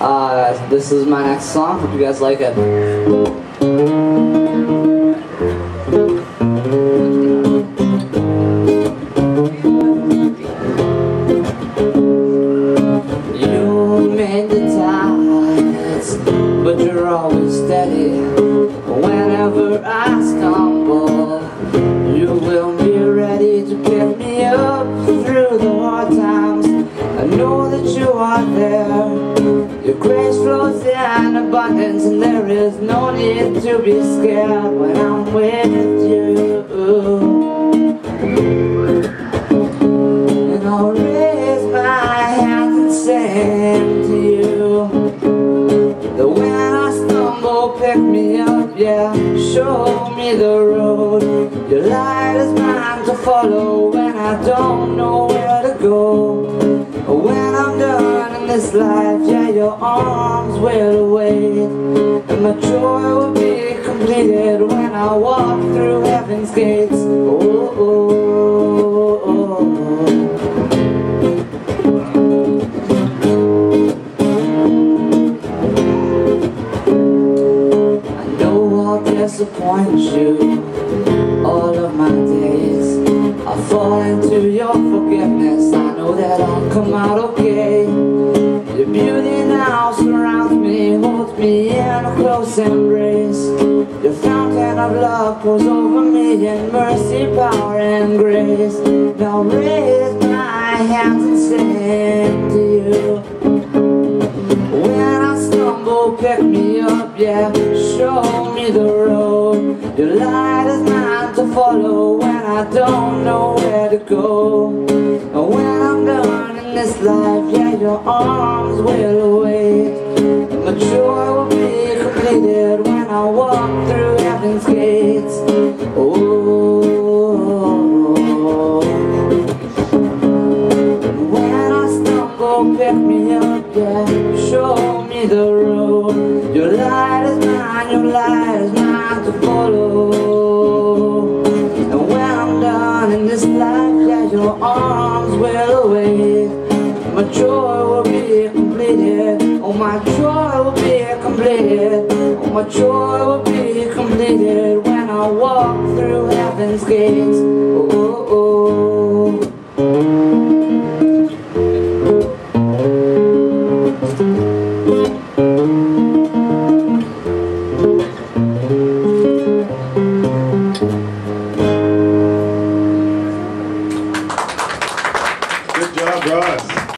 Uh, this is my next song. Hope you guys like it. But you're always steady. Whenever I stumble, you will that you are there. Your grace flows in abundance, and there is no need to be scared when I'm with you. And I'll raise my hands and sing to you. That when I stumble, pick me up, yeah. Show me the road. Your light is mine to follow when I don't know where life, yeah, your arms will wait. And my joy will be completed when I walk through heaven's gates. Oh, oh, oh, oh. I know I'll disappoint you all of my days. I fall into your beauty now surrounds me, holds me in a close embrace. Your fountain of love pours over me in mercy, power, and grace. Now raise my hands and sing to you. When I stumble, pick me up, yeah, show me the road. Your light is mine to follow when I don't know where to go. This life, yeah, your arms will wait. My joy will be completed when I walk through heaven's gates. Oh. When I stumble, pick me up, yeah, show me the road. Your light is mine, your light is mine to follow. And when I'm done in this life, yeah, your arms will await. My joy will be completed. Oh, my joy will be completed. Oh, my joy will be completed when I walk through heaven's gates.